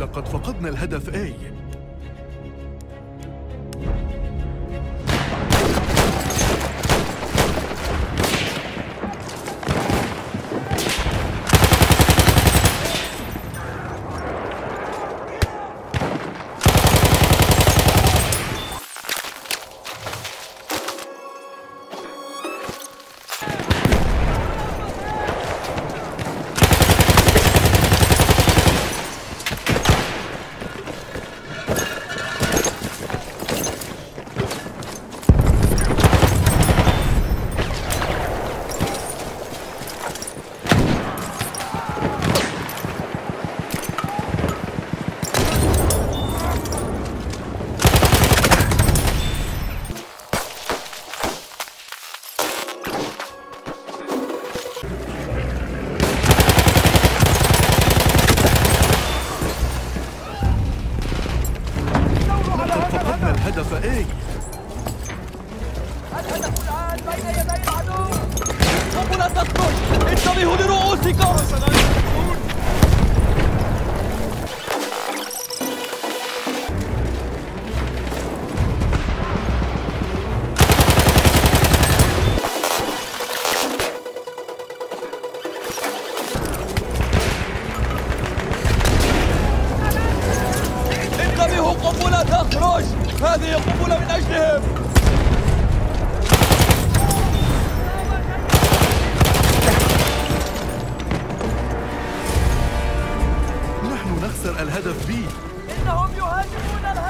لقد فقدنا الهدف A فقدنا الهدف الآن بين يدي العدو؟ ولا تقتل انتبهوا لرؤوسكم قنبلة تخرج هذه قنبلة من أجلهم. نحن نخسر الهدف B إنهم يهاجمون الهدف.